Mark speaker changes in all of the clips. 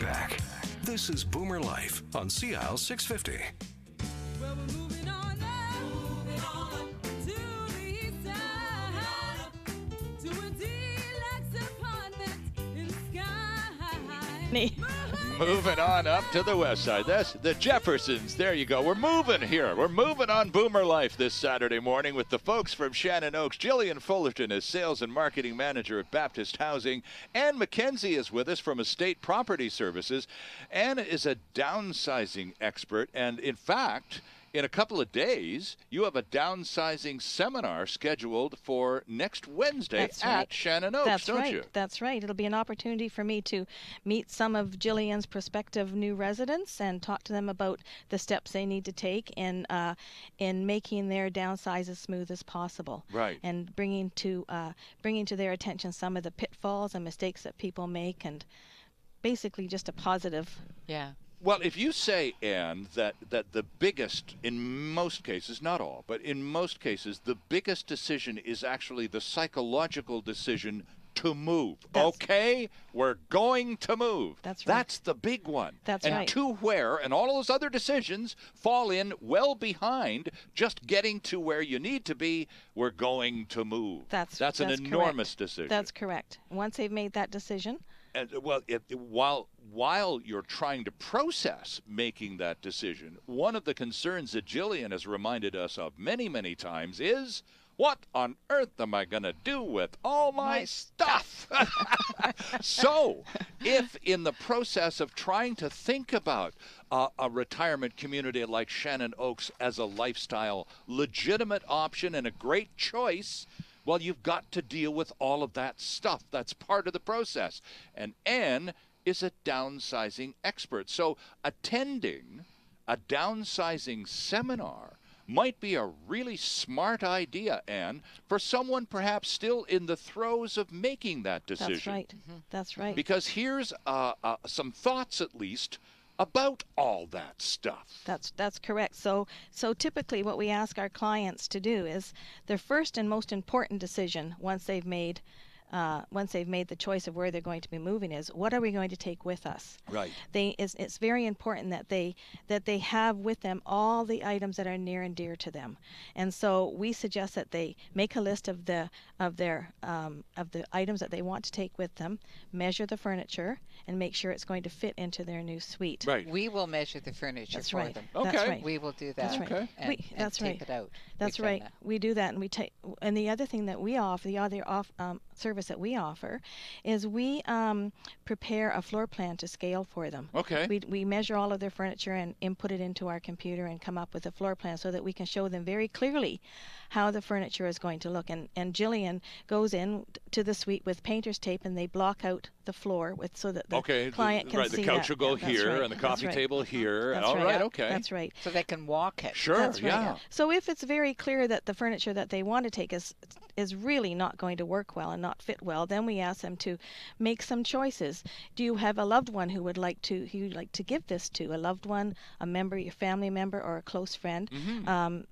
Speaker 1: back. This is Boomer Life on CISL 650.
Speaker 2: Well, we're moving on up, moving on up to the east side,
Speaker 3: Moving on up to the west side. That's the Jeffersons. There you go. We're moving here. We're moving on Boomer Life this Saturday morning with the folks from Shannon Oaks. Jillian Fullerton is sales and marketing manager at Baptist Housing. Ann McKenzie is with us from Estate Property Services. Ann is a downsizing expert, and in fact, in a couple of days, you have a downsizing seminar scheduled for next Wednesday
Speaker 4: That's
Speaker 3: at
Speaker 4: right.
Speaker 3: Shannon Oaks,
Speaker 4: That's
Speaker 3: don't
Speaker 4: right.
Speaker 3: you?
Speaker 4: That's right. It'll be an opportunity for me to meet some of Jillian's prospective new residents and talk to them about the steps they need to take in uh, in making their downsize as smooth as possible.
Speaker 3: Right.
Speaker 4: And bringing to uh, bringing to their attention some of the pitfalls and mistakes that people make, and basically just a positive.
Speaker 5: Yeah.
Speaker 3: Well, if you say, Anne, that, that the biggest, in most cases, not all, but in most cases, the biggest decision is actually the psychological decision to move.
Speaker 4: That's-
Speaker 3: okay? We're going to move.
Speaker 4: That's right.
Speaker 3: That's the big one.
Speaker 4: That's
Speaker 3: and
Speaker 4: right.
Speaker 3: to where, and all those other decisions fall in well behind just getting to where you need to be. We're going to move.
Speaker 4: That's
Speaker 3: That's an
Speaker 4: that's
Speaker 3: enormous
Speaker 4: correct.
Speaker 3: decision.
Speaker 4: That's correct. Once they've made that decision,
Speaker 3: and well, it, while while you're trying to process making that decision, one of the concerns that Jillian has reminded us of many, many times is. What on earth am I going to do with all my,
Speaker 5: My
Speaker 3: stuff? so, if in the process of trying to think about uh, a retirement community like Shannon Oaks as a lifestyle legitimate option and a great choice, well, you've got to deal with all of that stuff. That's part of the process. And Anne is a downsizing expert. So attending a downsizing seminar might be a really smart idea, Anne, for someone perhaps still in the throes of making that decision.
Speaker 4: that's right. That's right.
Speaker 3: Because here's uh, uh, some thoughts, at least, about all that stuff.
Speaker 4: That's that's correct. So so typically what we ask our clients to do is their first and most important decision once they've made uh, once they've made the choice of where they're going to be moving is what are we going to take with us?
Speaker 3: Right.
Speaker 4: They it's, it's very important that they that they have with them all the items that are near and dear to them, and so we suggest that they make a list of the of their um, of the items that they want to take with them, measure the furniture, and make sure it's going to fit into their new suite.
Speaker 3: Right.
Speaker 5: We will measure the furniture
Speaker 4: That's
Speaker 5: for
Speaker 4: right.
Speaker 5: them.
Speaker 4: That's
Speaker 3: Okay.
Speaker 4: right.
Speaker 5: We will do that.
Speaker 4: That's right.
Speaker 3: Okay.
Speaker 5: And,
Speaker 4: We-
Speaker 5: and
Speaker 4: that's
Speaker 5: tape
Speaker 4: right.
Speaker 5: it out.
Speaker 4: That's
Speaker 5: We
Speaker 4: right.
Speaker 5: can, uh,
Speaker 4: We do that, and we take. And the other thing that we offer, the other off um, service that we offer, is we um, prepare a floor plan to scale for them.
Speaker 3: Okay.
Speaker 4: We we measure all of their furniture and input it into our computer and come up with a floor plan so that we can show them very clearly how the furniture is going to look. And and Jillian goes in to the suite with painter's tape and they block out the floor with so that the
Speaker 3: okay. the-
Speaker 4: client can
Speaker 3: right.
Speaker 4: see
Speaker 3: The couch
Speaker 4: that.
Speaker 3: will go
Speaker 4: Yeah,
Speaker 3: here
Speaker 4: right.
Speaker 3: and the
Speaker 4: That's
Speaker 3: coffee
Speaker 4: right.
Speaker 3: table here.
Speaker 4: That's
Speaker 3: All
Speaker 4: right.
Speaker 3: right. Okay.
Speaker 4: That's right.
Speaker 5: so they can walk it.
Speaker 3: Sure.
Speaker 4: That's right.
Speaker 3: yeah.
Speaker 4: So if it's very clear that the furniture that they want to take is is really not going to work well and not fit well, then we ask them to make some choices. Do you have a loved one who would like to who you'd like to give this to? A loved one, a member, your family member, or a close friend?
Speaker 3: Mm-hmm.
Speaker 4: Um,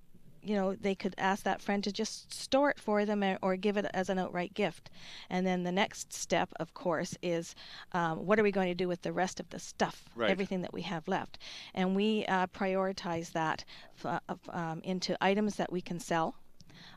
Speaker 4: you know, they could ask that friend to just store it for them or, or give it as an outright gift. And then the next step, of course, is um, what are we going to do with the rest of the stuff,
Speaker 3: Right.
Speaker 4: everything that we have left? And we uh, prioritize that f- uh, um, into items that we can sell,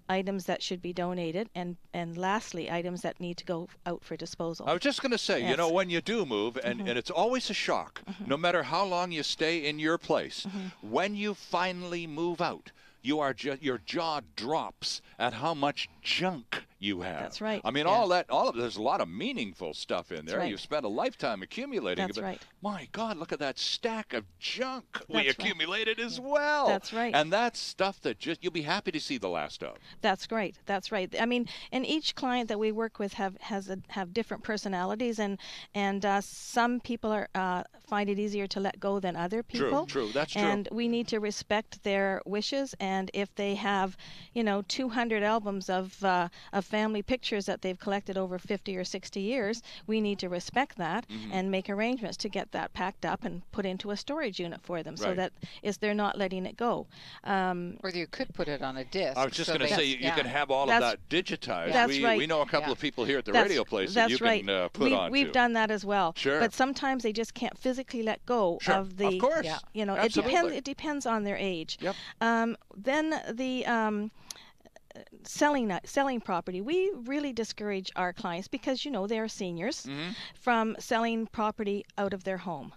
Speaker 4: items that should be donated, and, and lastly, items that need to go out for disposal.
Speaker 3: I was just going to say, you
Speaker 4: Yes. Mm-hmm.
Speaker 3: know, when you do move, and, and it's always a shock, no matter how long you stay in your place,
Speaker 4: Mm-hmm.
Speaker 3: when you finally move out, you are your jaw drops at how much junk you have.
Speaker 4: That's right.
Speaker 3: I mean,
Speaker 4: Yeah.
Speaker 3: all that, all of there's a lot of meaningful stuff in there.
Speaker 4: right.
Speaker 3: You've spent a lifetime accumulating
Speaker 4: That's
Speaker 3: it, but
Speaker 4: right.
Speaker 3: my God, look at that stack of junk we
Speaker 4: That's right.
Speaker 3: accumulated as well.
Speaker 4: That's right.
Speaker 3: And that's stuff that just you'll be happy to see the last of.
Speaker 4: That's great. That's right. I mean, and each client that we work with have has a, have different personalities, and and uh, some people are uh, find it easier to let go than other
Speaker 3: True,
Speaker 4: people.
Speaker 3: true. That's true.
Speaker 4: And we need to respect their wishes. And if they have, you know, 200 albums of uh, of family pictures that they've collected over 50 or 60 years, we need to respect that
Speaker 3: Mm-hmm.
Speaker 4: and make arrangements to get that packed up and put into a storage unit for them so
Speaker 3: Right.
Speaker 4: that is they're not letting it go. Um,
Speaker 5: Or you could put it on a disc.
Speaker 3: I was just
Speaker 5: so
Speaker 3: going to say you, you
Speaker 5: yeah.
Speaker 3: can have all of that digitized.
Speaker 4: That's
Speaker 3: we,
Speaker 4: right.
Speaker 3: we know a couple
Speaker 5: Yeah.
Speaker 3: of people here at the
Speaker 4: that's,
Speaker 3: radio place
Speaker 4: that's
Speaker 3: that you
Speaker 4: right.
Speaker 3: can uh, put
Speaker 4: we've,
Speaker 3: on.
Speaker 4: we've done that as well.
Speaker 3: Sure.
Speaker 4: But sometimes they just can't physically let go
Speaker 3: Sure.
Speaker 4: of the.
Speaker 3: of course.
Speaker 5: Yeah.
Speaker 4: You know,
Speaker 3: Absolutely.
Speaker 4: it depends. It depends on their age.
Speaker 3: Yep.
Speaker 4: Um, then the um, selling selling property, we really discourage our clients because you know they are seniors
Speaker 3: Mm-hmm.
Speaker 4: from selling property out of their home,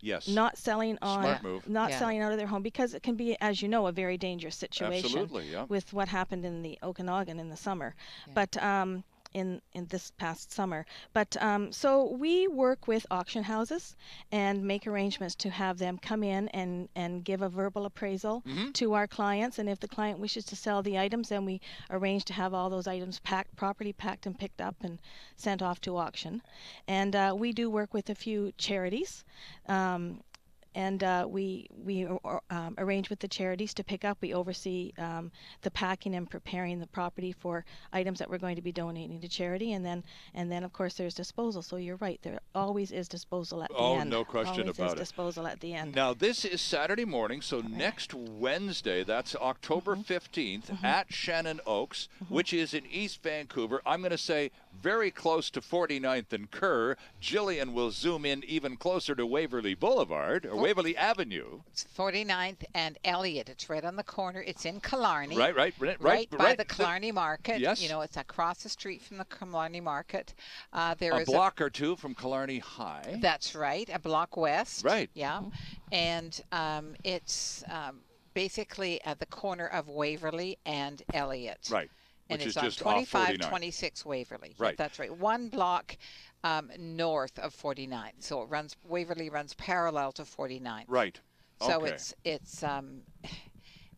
Speaker 3: Yes.
Speaker 4: not selling on
Speaker 3: Smart move.
Speaker 4: not
Speaker 5: Yeah.
Speaker 4: selling out of their home because it can be, as you know, a very dangerous situation
Speaker 3: Absolutely, yeah.
Speaker 4: with what happened in the Okanagan in the summer.
Speaker 5: Yeah.
Speaker 4: But um, in in this past summer, but um, so we work with auction houses and make arrangements to have them come in and and give a verbal appraisal
Speaker 3: Mm-hmm.
Speaker 4: to our clients. And if the client wishes to sell the items, then we arrange to have all those items packed, properly packed and picked up and sent off to auction. And uh, we do work with a few charities. Um, and uh, we we um, arrange with the charities to pick up. We oversee um, the packing and preparing the property for items that we're going to be donating to charity, and then and then of course there's disposal. So you're right, there always is disposal at the
Speaker 3: Oh,
Speaker 4: end.
Speaker 3: no question
Speaker 4: always
Speaker 3: about it.
Speaker 4: disposal at the end.
Speaker 3: Now, this is Saturday morning, so next Wednesday, that's October
Speaker 4: Mm-hmm.
Speaker 3: 15th, at Shannon Oaks, which is in East Vancouver. I'm going to say very close to 49th and Kerr. Jillian will zoom in even closer to Waverley Boulevard, or Waverley Avenue.
Speaker 5: It's 49th and Elliott. It's right on the corner. It's in Killarney.
Speaker 3: Right, right, right,
Speaker 5: Right, by
Speaker 3: right.
Speaker 5: the Killarney Market.
Speaker 3: Yes.
Speaker 5: You know, it's across the street from the Killarney Market. Uh, there
Speaker 3: A
Speaker 5: is
Speaker 3: block or two from Killarney High.
Speaker 5: That's right, a block west.
Speaker 3: Right.
Speaker 5: Yeah, and um, it's um, basically at the corner of Waverley and Elliott.
Speaker 3: Right,
Speaker 5: And it's on
Speaker 3: just off
Speaker 5: 25,
Speaker 3: 49.
Speaker 5: 26 Waverley.
Speaker 3: Right.
Speaker 5: That's right. One block um, north of 49. So it runs Waverley runs parallel to 49.
Speaker 3: Right.
Speaker 5: So
Speaker 3: okay.
Speaker 5: it's it's um,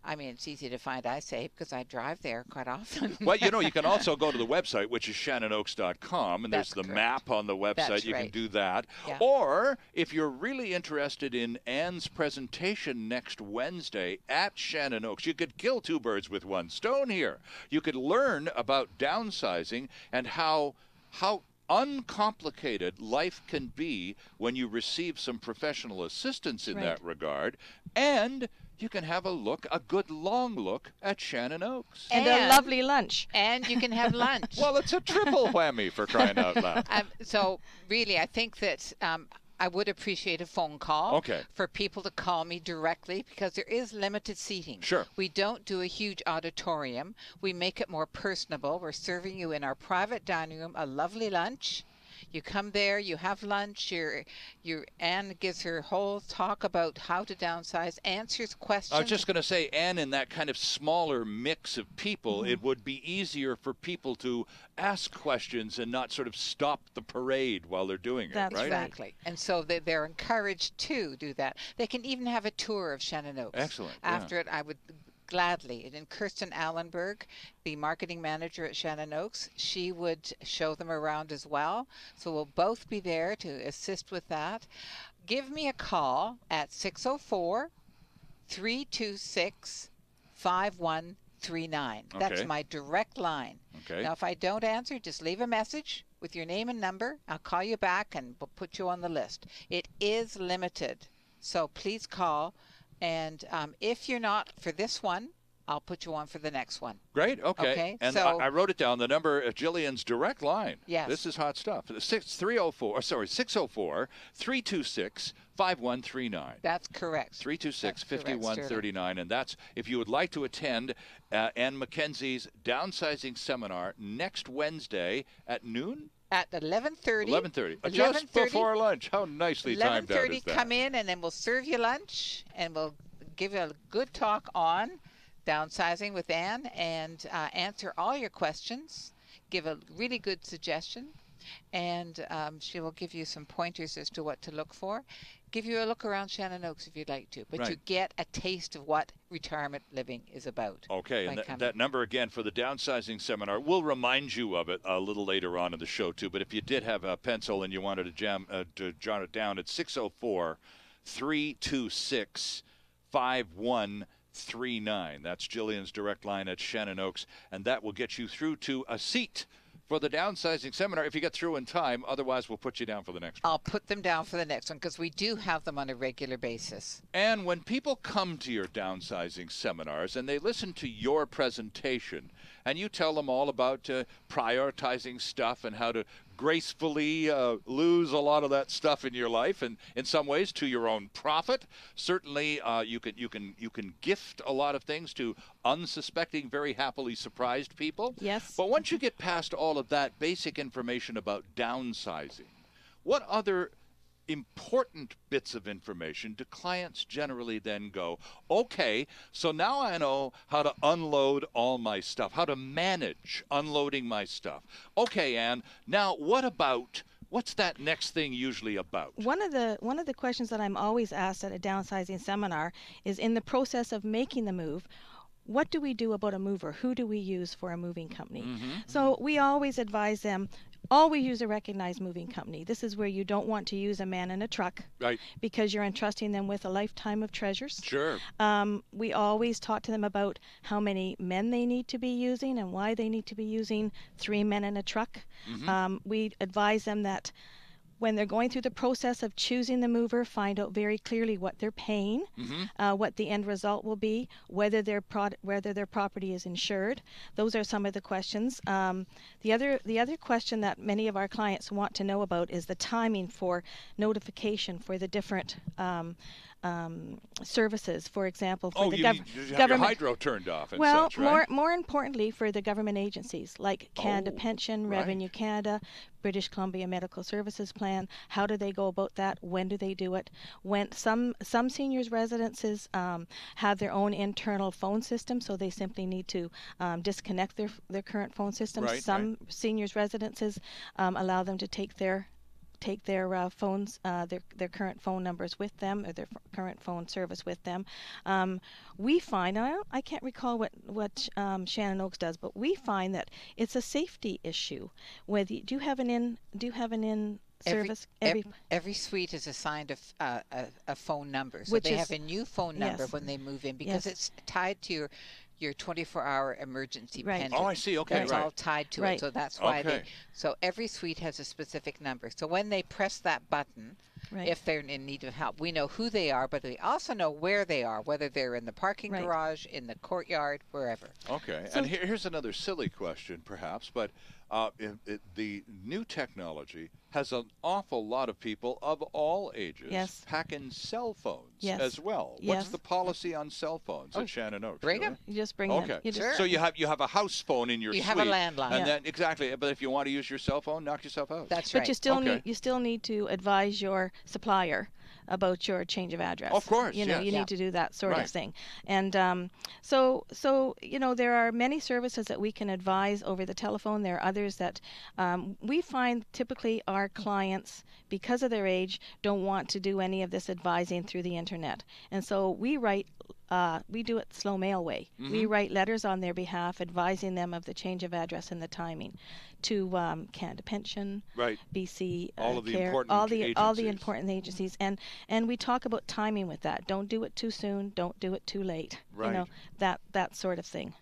Speaker 5: I mean it's easy to find. I say because I drive there quite often.
Speaker 3: Well, you know, you can also go to the website, which is shannonoaks.com, and there's the
Speaker 5: correct.
Speaker 3: map on the website.
Speaker 5: That's
Speaker 3: you can do that.
Speaker 5: Yeah.
Speaker 3: Or if you're really interested in Anne's presentation next Wednesday at Shannon Oaks, you could kill two birds with one stone here. You could learn about downsizing and how how uncomplicated life can be when you receive some professional assistance in
Speaker 4: Right.
Speaker 3: that regard and you can have a look, a good long look at Shannon Oaks.
Speaker 4: and, a lovely lunch.
Speaker 5: and you can have lunch.
Speaker 3: Well, it's a triple whammy for crying out loud.
Speaker 5: um, so really, I think that um, I would appreciate a phone call.
Speaker 3: Okay.
Speaker 5: For people to call me directly because there is limited seating.
Speaker 3: Sure.
Speaker 5: We don't do a huge auditorium. We make it more personable. We're serving you in our private dining room a lovely lunch. You come there, you have lunch. Your, your Anne gives her whole talk about how to downsize, answers questions.
Speaker 3: I was just going to say, Anne, in that kind of smaller mix of people,
Speaker 5: Mm-hmm.
Speaker 3: it would be easier for people to ask questions and not sort of stop the parade while they're doing it,
Speaker 4: That's
Speaker 3: right?
Speaker 5: Exactly. And so they, they're encouraged to do that. They can even have a tour of Shannon Oaks.
Speaker 3: Excellent, yeah.
Speaker 5: After it, I would gladly. And Kirsten Allenberg, the marketing manager at Shannon Oaks, she would show them around as well. So we'll both be there to assist with that. Give me a call at 604 326 5139. That's my direct line.
Speaker 3: Okay.
Speaker 5: Now, if I don't answer, just leave a message with your name and number. I'll call you back and we'll put you on the list. It is limited, so please call. And um, if you're not for this one, I'll put you on for the next one.
Speaker 3: Great. Okay.
Speaker 5: Okay,
Speaker 3: And
Speaker 5: so-
Speaker 3: I, I wrote it down. The number of Jillian's direct line.
Speaker 5: Yes.
Speaker 3: This is hot stuff. Six three zero four. Sorry, 604 326 5139.
Speaker 5: That's correct.
Speaker 3: 326 5139. And that's if you would like to attend uh, Ann Mackenzie's downsizing seminar next Wednesday at noon?
Speaker 5: At 11:30.
Speaker 3: 11:30. Uh, Just
Speaker 5: 11:30.
Speaker 3: before lunch. How nicely timed out
Speaker 5: 11:30
Speaker 3: is that?
Speaker 5: come in and then we'll serve you lunch and we'll give you a good talk on downsizing with Anne and uh, answer all your questions give a really good suggestion and um, she will give you some pointers as to what to look for give you a look around Shannon Oaks if you'd like to but you get a taste of what retirement living is about
Speaker 3: Okay, and that, that number again for the downsizing seminar, we'll remind you of it a little later on in the show too. But if you did have a pencil and you wanted to jam uh, to jot it down, it's 604 326 3839. That's Jillian's direct line at Shannon Oaks, and that will get you through to a seat for the downsizing seminar if you get through in time. Otherwise, we'll put you down for the next one.
Speaker 5: I'll put them down for the next one because we do have them on a regular basis.
Speaker 3: And when people come to your downsizing seminars and they listen to your presentation, and you tell them all about uh, prioritizing stuff and how to gracefully uh, lose a lot of that stuff in your life, and in some ways to your own profit. Certainly, uh, you can you can you can gift a lot of things to unsuspecting, very happily surprised people.
Speaker 4: Yes.
Speaker 3: But once you get past all of that basic information about downsizing, what other important bits of information do clients generally then go, okay, so now I know how to unload all my stuff, how to manage unloading my stuff. Okay, Anne, now what about what's that next thing usually about?
Speaker 4: One of the one of the questions that I'm always asked at a downsizing seminar is in the process of making the move, what do we do about a mover? Who do we use for a moving company? Mm-hmm, so mm-hmm. we always advise them always use a recognized moving company. This is where you don't want to use a man in a truck
Speaker 3: Right.
Speaker 4: because you're entrusting them with a lifetime of treasures.
Speaker 3: Sure.
Speaker 4: Um, we always talk to them about how many men they need to be using and why they need to be using three men in a truck. Um, we advise them that when they're going through the process of choosing the mover, find out very clearly what they're paying, uh, what the end result will be, whether their prod- whether their property is insured. Those are some of the questions. Um, the other the other question that many of our clients want to know about is the timing for notification for the different um, um, services. For example, for
Speaker 3: Oh,
Speaker 4: the
Speaker 3: you,
Speaker 4: gov-
Speaker 3: you
Speaker 4: government.
Speaker 3: hydro turned off and
Speaker 4: Well,
Speaker 3: such, right?
Speaker 4: more more importantly for the government agencies like Canada
Speaker 3: Oh,
Speaker 4: Pension,
Speaker 3: right.
Speaker 4: Revenue Canada, British Columbia Medical Services Plan. How do they go about that? When do they do it? When some some seniors residences um, have their own internal phone system, so they simply need to um, disconnect their their current phone system.
Speaker 3: Right, right.
Speaker 4: some seniors residences um, allow them to take their take their uh, phones, uh, their their current phone numbers with them, or their f- current phone service with them. Um, we find, I, I can't recall what what um, Shannon Oaks does, but we find that it's a safety issue. Whether you, do you have an in do you have an in service
Speaker 5: every, every suite is assigned a, f- uh, a, a phone number, so they
Speaker 4: is-
Speaker 5: have a new phone number
Speaker 4: yes.
Speaker 5: when they move in because
Speaker 4: Yes.
Speaker 5: it's tied to your your 24-hour emergency
Speaker 4: Right.
Speaker 5: pendant.
Speaker 3: Oh, I see. Okay,
Speaker 5: It's
Speaker 3: right.
Speaker 5: all tied to
Speaker 4: Right.
Speaker 5: it, so that's why
Speaker 3: Okay.
Speaker 5: they. So every suite has a specific number. So when they press that button,
Speaker 4: Right.
Speaker 5: if they're in need of help, we know who they are, but we also know where they are, whether they're in the parking
Speaker 4: Right.
Speaker 5: garage, in the courtyard, wherever.
Speaker 3: Okay,
Speaker 4: So-
Speaker 3: and here, here's another silly question, perhaps, but uh, it, it, the new technology has an awful lot of people of all ages
Speaker 4: Yes.
Speaker 3: packing cell phones
Speaker 4: Yes.
Speaker 3: as well.
Speaker 4: Yes.
Speaker 3: What's the policy on cell phones
Speaker 5: Oh,
Speaker 3: at Shannon Oaks?
Speaker 5: bring
Speaker 3: Julia?
Speaker 5: 'em.
Speaker 4: You just bring
Speaker 3: Okay,
Speaker 4: them. You just,
Speaker 5: Sure.
Speaker 3: so you have you have a house phone in your
Speaker 5: You
Speaker 3: suite,
Speaker 5: have a landline.
Speaker 3: and
Speaker 4: Yeah.
Speaker 3: then exactly. But if you want to use your cell phone, knock yourself out.
Speaker 5: That's right.
Speaker 4: but you still
Speaker 3: Okay.
Speaker 4: need you still need to advise your supplier about your change of address.
Speaker 3: Of course,
Speaker 4: you know
Speaker 3: yes.
Speaker 4: you
Speaker 5: Yeah.
Speaker 4: need to do that sort
Speaker 3: Right.
Speaker 4: of thing, and um, so so you know there are many services that we can advise over the telephone. There are others that um, we find typically our clients, because of their age, don't want to do any of this advising through the internet, and so we write. Uh, we do it slow mail way.
Speaker 3: Mm-hmm.
Speaker 4: We write letters on their behalf advising them of the change of address and the timing to um, Canada Pension,
Speaker 3: Right.
Speaker 4: BC uh,
Speaker 3: All of the
Speaker 4: Care,
Speaker 3: important
Speaker 4: all the all the
Speaker 3: agencies.
Speaker 4: important agencies, and and we talk about timing with that. Don't do it too soon. Don't do it too late. You know that that sort of thing.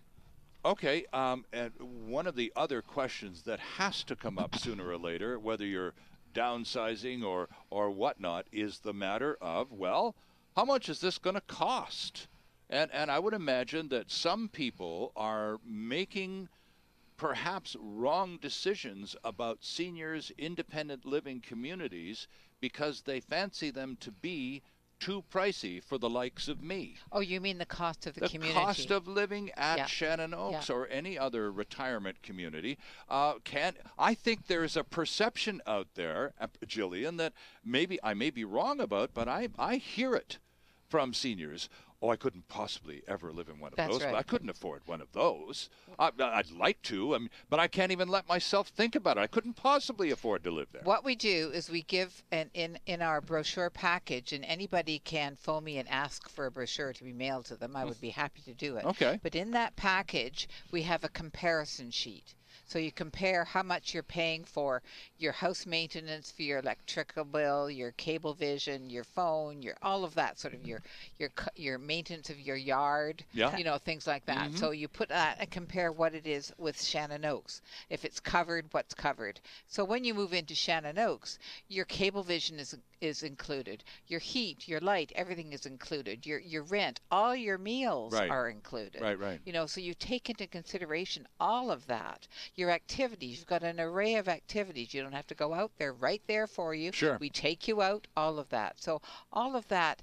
Speaker 3: Okay, um, and one of the other questions that has to come up sooner or later, whether you're downsizing or or whatnot, is the matter of well, how much is this going to cost? And and I would imagine that some people are making perhaps wrong decisions about seniors' independent living communities because they fancy them to be too pricey for the likes of me
Speaker 5: Oh, you mean the cost of the,
Speaker 3: the
Speaker 5: community?
Speaker 3: The cost of living at
Speaker 5: Yeah.
Speaker 3: Shannon Oaks
Speaker 5: Yeah.
Speaker 3: or any other retirement community uh, can I think there is a perception out there, uh, Jillian, that maybe I may be wrong about, but I I hear it from seniors. Oh, I couldn't possibly ever live in one of
Speaker 5: That's
Speaker 3: those.
Speaker 5: right.
Speaker 3: I couldn't afford one of those. I, I'd like to, I mean, but I can't even let myself think about it. I couldn't possibly afford to live there.
Speaker 5: What we do is we give an in in our brochure package, and anybody can phone me and ask for a brochure to be mailed to them. I mm. would be happy to do it.
Speaker 3: Okay.
Speaker 5: But in that package, we have a comparison sheet. So you compare how much you're paying for your house maintenance, for your electrical bill, your cable vision, your phone, your all of that sort of your your your maintenance of your yard,
Speaker 3: Yeah.
Speaker 5: you know, things like that. Mm-hmm. So you put that and compare what it is with Shannon Oaks. If it's covered, what's covered. So when you move into Shannon Oaks, your cable vision is is included. Your heat, your light, everything is included. Your your rent, all your meals
Speaker 3: Right.
Speaker 5: are included.
Speaker 3: Right, right.
Speaker 5: You know, so you take into consideration all of that. Your activities, you've got an array of activities. You don't have to go out there right there for you.
Speaker 3: Sure.
Speaker 5: We take you out, all of that. So all of that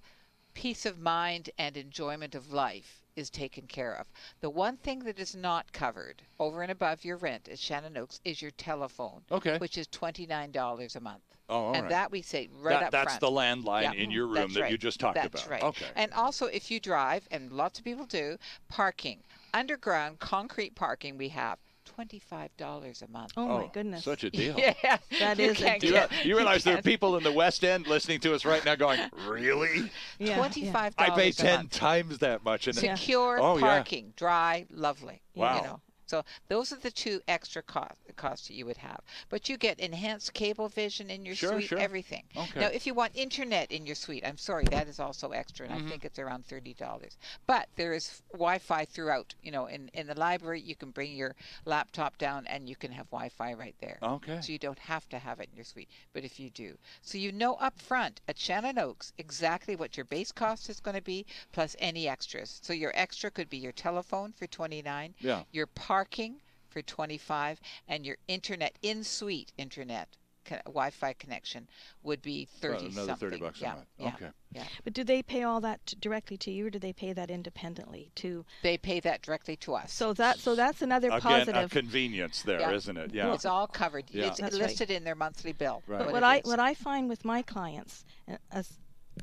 Speaker 5: peace of mind and enjoyment of life is taken care of. The one thing that is not covered over and above your rent at Shannon Oaks is your telephone,
Speaker 3: Okay.
Speaker 5: which is $29 a month.
Speaker 3: Oh, all
Speaker 5: and
Speaker 3: right.
Speaker 5: that we say right
Speaker 3: That-
Speaker 5: up
Speaker 3: that's
Speaker 5: front.
Speaker 3: the landline
Speaker 5: Yeah.
Speaker 3: in your mm-hmm. room
Speaker 5: That's
Speaker 3: that you just talked
Speaker 5: That's
Speaker 3: about.
Speaker 5: right.
Speaker 3: Okay.
Speaker 5: And also, if you drive, and lots of people do, parking, underground concrete parking, we have twenty-five dollars a month.
Speaker 4: Oh, my oh, goodness.
Speaker 3: Such a deal.
Speaker 5: Yeah,
Speaker 4: That
Speaker 5: you
Speaker 4: is a
Speaker 5: can't
Speaker 3: Do you,
Speaker 5: get-
Speaker 3: you realize there are people in the West End listening to us right now going, Really?
Speaker 4: Yeah, yeah.
Speaker 5: Twenty-five
Speaker 3: I
Speaker 5: dollars
Speaker 3: pay
Speaker 5: a
Speaker 3: 10
Speaker 5: month.
Speaker 3: times that much. And
Speaker 4: Yeah.
Speaker 5: Secure
Speaker 3: Oh, yeah.
Speaker 5: parking, dry, lovely.
Speaker 3: Wow.
Speaker 5: You know. So those are the two extra cost, costs that you would have. But you get enhanced cable vision in your
Speaker 3: Sure,
Speaker 5: suite,
Speaker 3: sure.
Speaker 5: everything.
Speaker 3: Okay.
Speaker 5: Now, if you want internet in your suite, I'm sorry, that is also extra, and
Speaker 3: Mm-hmm.
Speaker 5: I think it's around thirty dollars. But there is Wi-Fi throughout. You know, in in the library, you can bring your laptop down and you can have Wi-Fi right there.
Speaker 3: Okay.
Speaker 5: So you don't have to have it in your suite, but if you do, so you know up front at Shannon Oaks exactly what your base cost is going to be plus any extras. So your extra could be your telephone for 29,
Speaker 3: Yeah.
Speaker 5: your parking for 25, and your internet in suite internet co- Wi-Fi connection would be 30
Speaker 3: another
Speaker 5: something.
Speaker 3: 30 bucks a
Speaker 5: yeah,
Speaker 3: month.
Speaker 5: Yeah,
Speaker 3: Okay.
Speaker 5: Yeah.
Speaker 4: But do they pay all that t- directly to you, or do they pay that independently to?
Speaker 5: They pay that directly to us.
Speaker 4: So that so that's another
Speaker 3: Again, a
Speaker 4: positive.
Speaker 3: convenience there,
Speaker 5: Yeah.
Speaker 3: not it? Yeah.
Speaker 5: It's all covered.
Speaker 3: Yeah.
Speaker 5: It's
Speaker 4: That's right.
Speaker 5: listed in their monthly bill.
Speaker 3: Right.
Speaker 4: But
Speaker 5: what
Speaker 4: what I
Speaker 5: is.
Speaker 4: what I find with my clients, uh, a, s-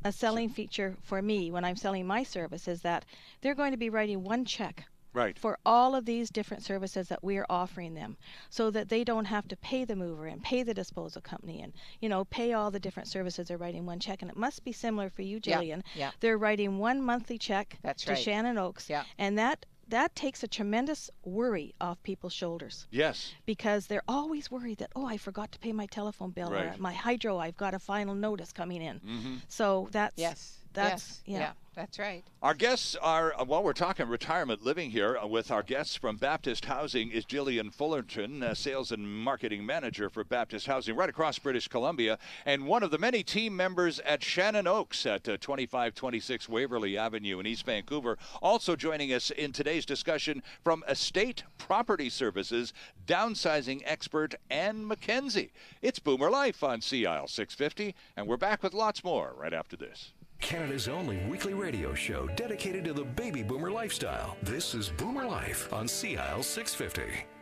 Speaker 4: a selling feature for me when I'm selling my service is that they're going to be writing one check
Speaker 3: right.
Speaker 4: for all of these different services that we are offering them so that they don't have to pay the mover and pay the disposal company and you know pay all the different services they're writing one check and it must be similar for you
Speaker 5: Yeah,
Speaker 4: Jillian
Speaker 5: yeah.
Speaker 4: they're writing one monthly check
Speaker 5: That's
Speaker 4: to
Speaker 5: right.
Speaker 4: Shannon Oaks
Speaker 5: Yeah.
Speaker 4: and that that takes a tremendous worry off people's shoulders
Speaker 3: Yes.
Speaker 4: because they're always worried that oh I forgot to pay my telephone bill or
Speaker 3: Right. Mm-hmm.
Speaker 4: my hydro I've got a final notice coming in so that's
Speaker 5: Yes.
Speaker 4: That's
Speaker 5: yes.
Speaker 4: yeah.
Speaker 5: That's right.
Speaker 3: Our guests are, uh, while we're talking retirement living here uh, with our guests from Baptist Housing, is Jillian Fullerton, uh, Sales and Marketing Manager for Baptist Housing right across British Columbia, and one of the many team members at Shannon Oaks at uh, 2526 Waverley Avenue in East Vancouver. Also joining us in today's discussion from Estate Property Services, downsizing expert Ann McKenzie. It's Boomer Life on CISL 650, and we're back with lots more right after this.
Speaker 1: Canada's only weekly radio show dedicated to the baby boomer lifestyle. This is Boomer Life on CISL 650.